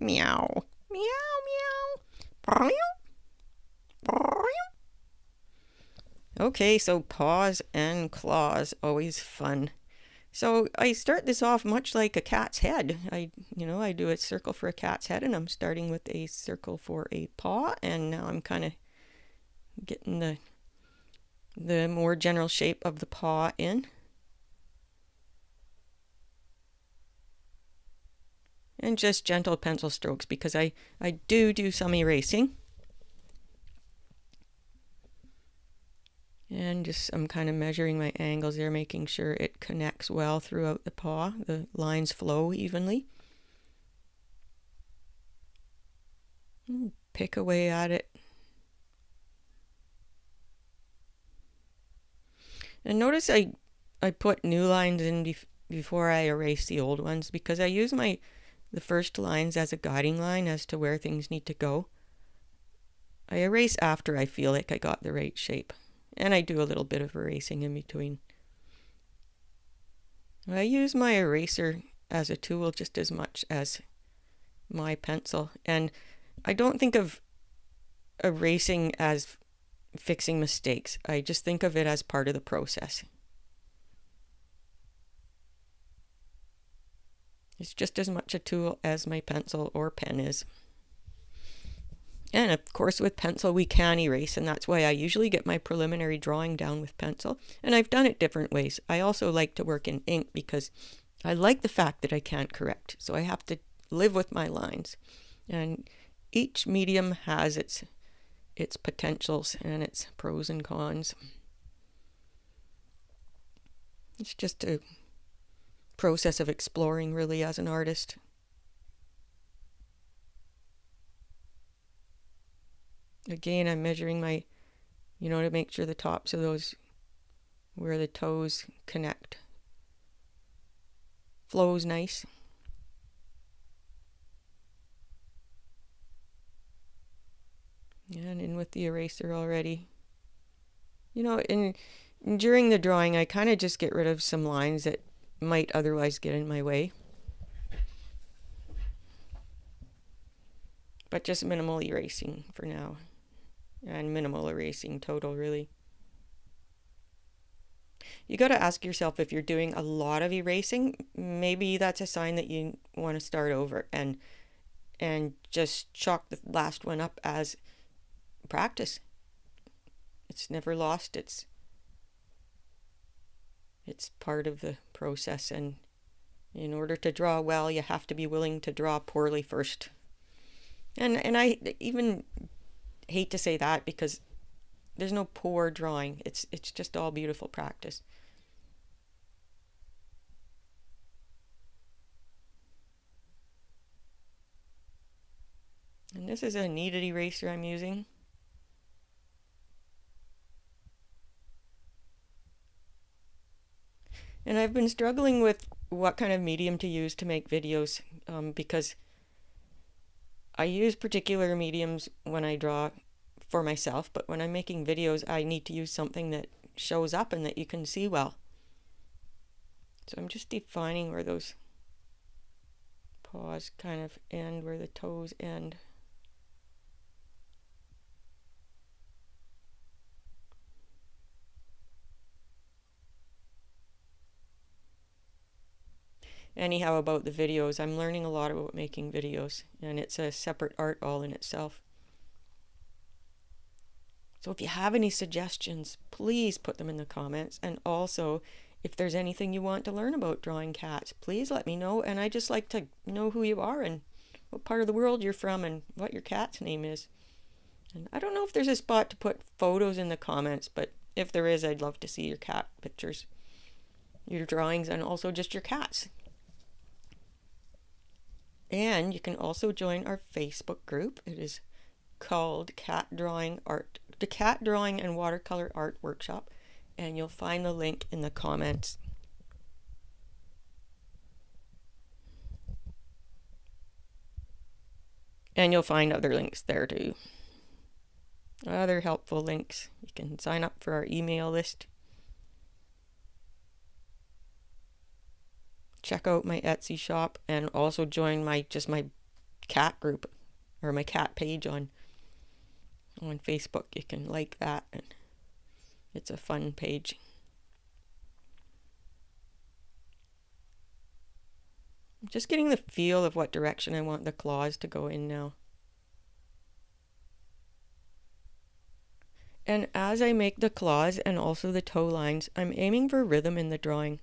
Meow. Meow, meow. Okay, so paws and claws, always fun. So I start this off much like a cat's head. I, you know, I do a circle for a cat's head and I'm starting with a circle for a paw and now I'm kind of getting the the more general shape of the paw in. And just gentle pencil strokes because I, I do do some erasing. And just I'm kind of measuring my angles there, making sure it connects well throughout the paw. The lines flow evenly. Mm, pick away at it. And notice I, I put new lines in bef before I erase the old ones because I use my the first lines as a guiding line as to where things need to go. I erase after I feel like I got the right shape. And I do a little bit of erasing in between. I use my eraser as a tool just as much as my pencil. And I don't think of erasing as fixing mistakes. I just think of it as part of the process. It's just as much a tool as my pencil or pen is. And of course with pencil we can erase and that's why I usually get my preliminary drawing down with pencil. And I've done it different ways. I also like to work in ink because I like the fact that I can't correct. So I have to live with my lines. And each medium has its its potentials and its pros and cons. It's just a process of exploring really as an artist. Again, I'm measuring my, you know, to make sure the tops of those, where the toes connect, flows nice. And in with the eraser already. You know, and during the drawing, I kind of just get rid of some lines that might otherwise get in my way. But just minimal erasing for now and minimal erasing total really. You got to ask yourself if you're doing a lot of erasing, maybe that's a sign that you want to start over and and just chalk the last one up as practice. It's never lost. It's it's part of the process and in order to draw well, you have to be willing to draw poorly first. And and I even hate to say that because there's no poor drawing. It's it's just all beautiful practice. And this is a kneaded eraser I'm using. And I've been struggling with what kind of medium to use to make videos um, because I use particular mediums when I draw for myself, but when I'm making videos, I need to use something that shows up and that you can see well. So I'm just defining where those paws kind of end, where the toes end. Anyhow about the videos. I'm learning a lot about making videos and it's a separate art all in itself. So if you have any suggestions please put them in the comments. And also if there's anything you want to learn about drawing cats please let me know. And i just like to know who you are and what part of the world you're from and what your cat's name is. And i don't know if there's a spot to put photos in the comments but if there is i'd love to see your cat pictures your drawings and also just your cats and you can also join our Facebook group. It is called Cat Drawing Art, the Cat Drawing and Watercolor Art Workshop, and you'll find the link in the comments. And you'll find other links there too. Other helpful links. You can sign up for our email list. Check out my Etsy shop and also join my just my cat group or my cat page on on Facebook. You can like that and it's a fun page. I'm just getting the feel of what direction I want the claws to go in now. And as I make the claws and also the toe lines, I'm aiming for rhythm in the drawing.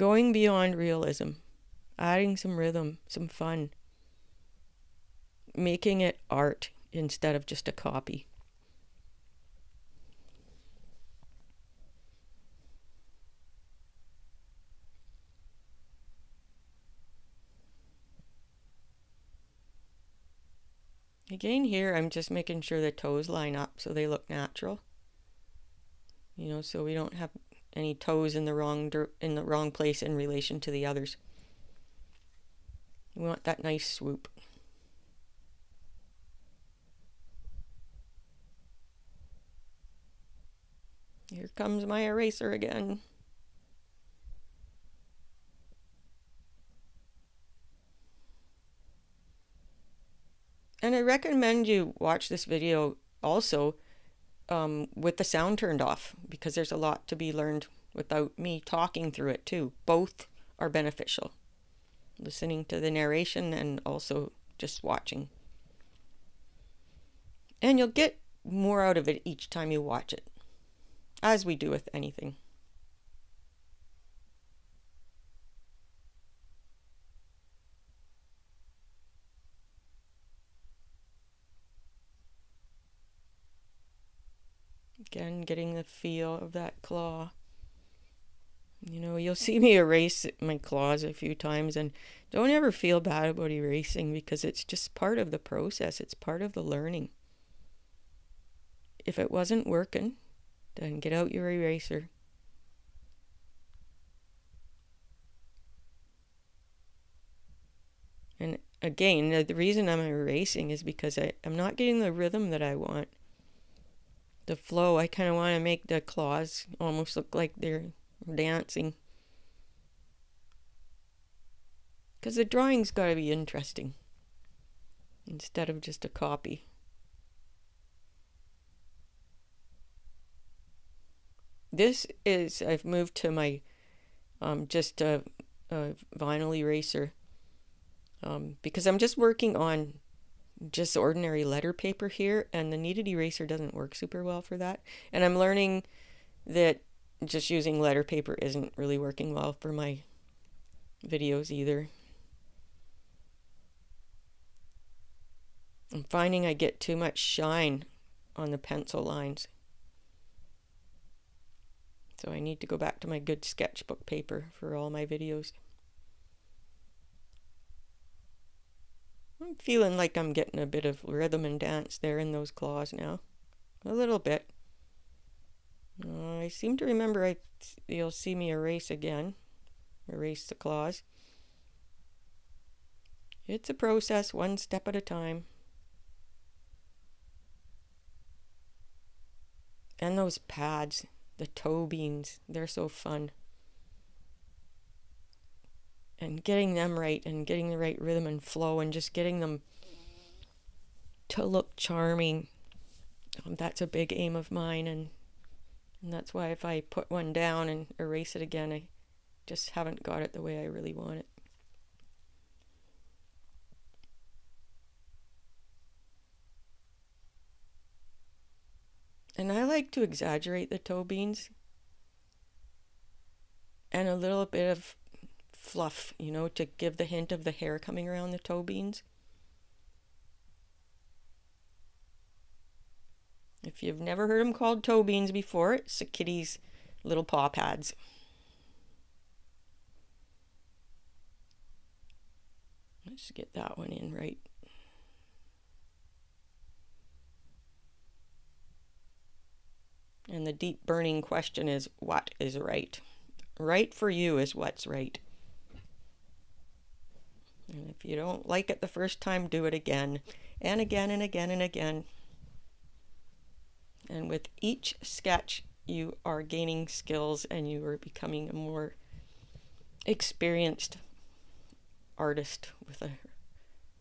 Going beyond realism, adding some rhythm, some fun, making it art instead of just a copy. Again here, I'm just making sure the toes line up so they look natural. You know, so we don't have any toes in the wrong in the wrong place in relation to the others. We want that nice swoop. Here comes my eraser again. And I recommend you watch this video also um, with the sound turned off because there's a lot to be learned without me talking through it too. Both are beneficial. Listening to the narration and also just watching. And you'll get more out of it each time you watch it, as we do with anything. Again, getting the feel of that claw. You know, you'll see me erase my claws a few times, and don't ever feel bad about erasing because it's just part of the process, it's part of the learning. If it wasn't working, then get out your eraser. And again, the reason I'm erasing is because I, I'm not getting the rhythm that I want the flow. I kind of want to make the claws almost look like they're dancing. Because the drawing's got to be interesting instead of just a copy. This is, I've moved to my um, just a, a vinyl eraser um, because I'm just working on just ordinary letter paper here and the kneaded eraser doesn't work super well for that. And I'm learning that just using letter paper isn't really working well for my videos either. I'm finding I get too much shine on the pencil lines. So I need to go back to my good sketchbook paper for all my videos. I'm feeling like I'm getting a bit of rhythm and dance there in those claws now. A little bit. I seem to remember I you'll see me erase again. Erase the claws. It's a process, one step at a time. And those pads, the toe beans, they're so fun and getting them right and getting the right rhythm and flow and just getting them to look charming. Um, that's a big aim of mine, and, and that's why if I put one down and erase it again, I just haven't got it the way I really want it. And I like to exaggerate the toe beans and a little bit of fluff, you know, to give the hint of the hair coming around the toe beans. If you've never heard them called toe beans before, it's a kitty's little paw pads. Let's get that one in right. And the deep burning question is what is right? Right for you is what's right. And if you don't like it the first time, do it again and again and again and again. And with each sketch, you are gaining skills and you are becoming a more experienced artist with a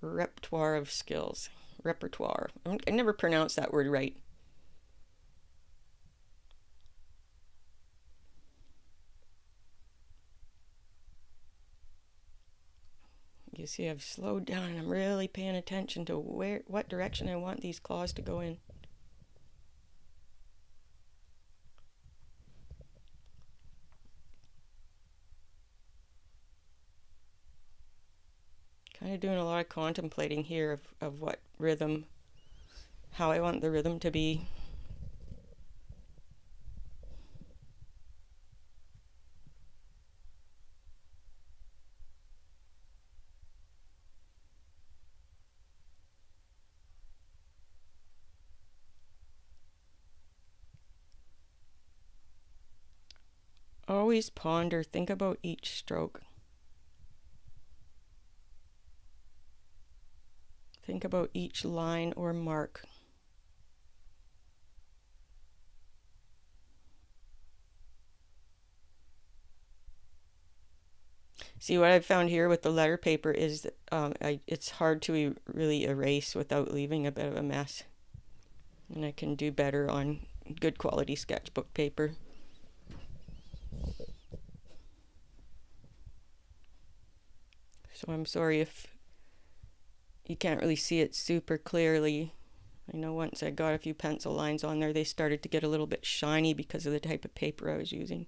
repertoire of skills. Repertoire. I never pronounced that word right. See, I've slowed down and I'm really paying attention to where, what direction I want these claws to go in. Kind of doing a lot of contemplating here of, of what rhythm, how I want the rhythm to be. Always ponder, think about each stroke. Think about each line or mark. See, what I've found here with the letter paper is that um, I, it's hard to really erase without leaving a bit of a mess. And I can do better on good quality sketchbook paper. So I'm sorry if you can't really see it super clearly. I know once I got a few pencil lines on there, they started to get a little bit shiny because of the type of paper I was using.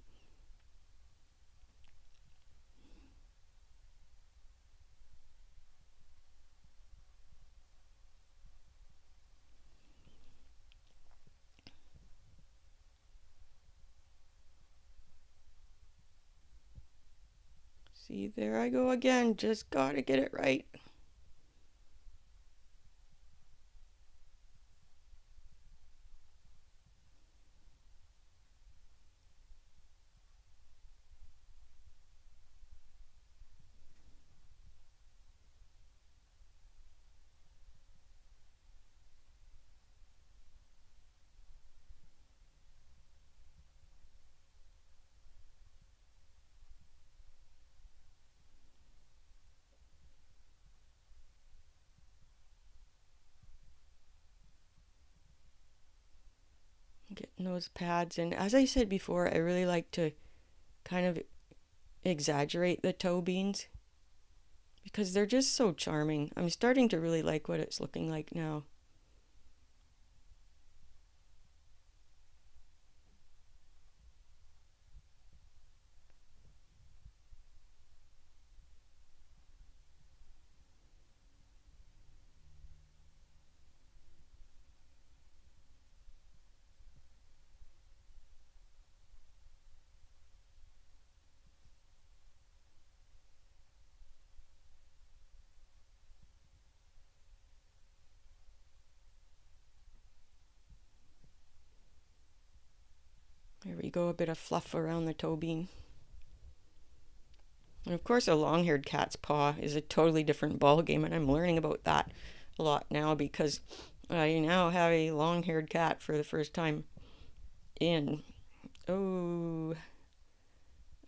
See, there I go again. Just gotta get it right. Those pads and as I said before I really like to kind of exaggerate the toe beans because they're just so charming. I'm starting to really like what it's looking like now. There we go, a bit of fluff around the toe bean. And of course, a long haired cat's paw is a totally different ball game, and I'm learning about that a lot now because I now have a long haired cat for the first time in, oh,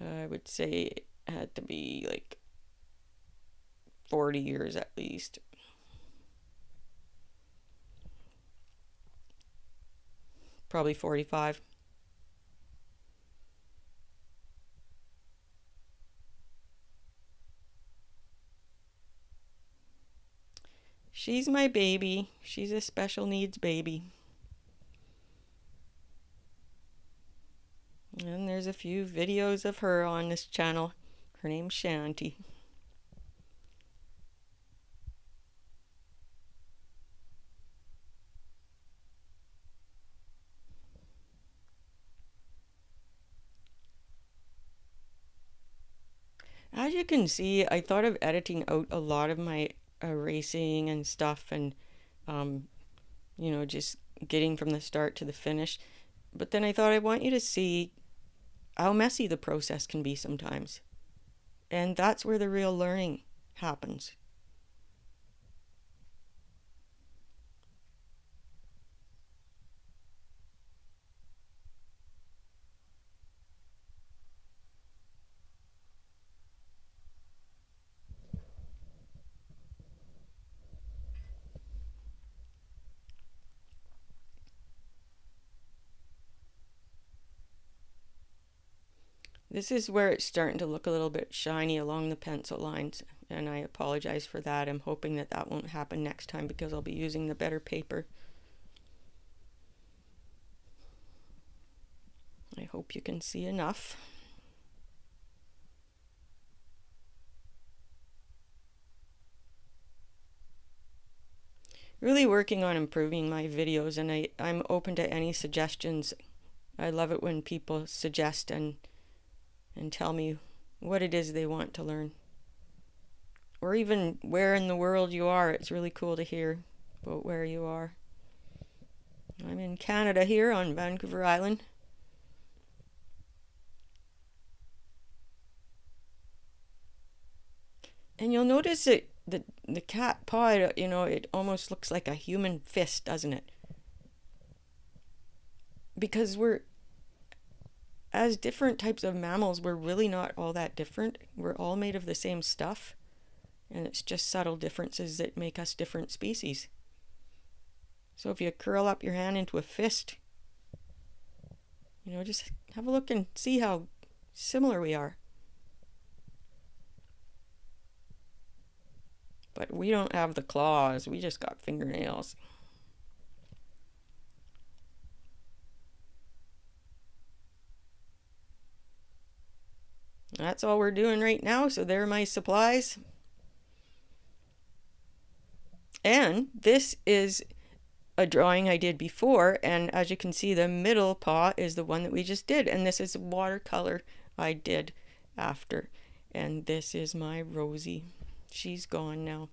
I would say it had to be like 40 years at least. Probably 45. She's my baby. She's a special needs baby. And there's a few videos of her on this channel. Her name's Shanty. As you can see, I thought of editing out a lot of my erasing and stuff and um, you know just getting from the start to the finish. But then i thought i want you to see how messy the process can be sometimes. And that's where the real learning happens This is where it's starting to look a little bit shiny along the pencil lines, and I apologize for that. I'm hoping that that won't happen next time because I'll be using the better paper. I hope you can see enough. Really working on improving my videos and I, I'm open to any suggestions. I love it when people suggest and and tell me what it is they want to learn. Or even where in the world you are. It's really cool to hear about where you are. I'm in Canada here on Vancouver Island. And you'll notice that the the cat paw, you know, it almost looks like a human fist, doesn't it? Because we're as different types of mammals, we're really not all that different. We're all made of the same stuff. And it's just subtle differences that make us different species. So if you curl up your hand into a fist, you know, just have a look and see how similar we are. But we don't have the claws, we just got fingernails. That's all we're doing right now, so there are my supplies. And this is a drawing I did before, and as you can see, the middle paw is the one that we just did, and this is watercolor I did after. And this is my Rosie. She's gone now.